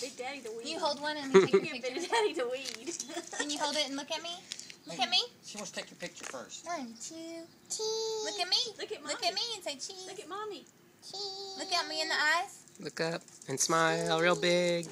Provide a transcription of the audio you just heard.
Big Daddy the weed. You hold one and take a picture? Big Daddy the weed. Can you hold it and look at me? Look at me. She wants to take your picture first. One, two, cheese. Look at me. Look at mommy. Look at me and say cheese. Look at mommy. Cheese. Look at me in the eyes. Look up and smile real big.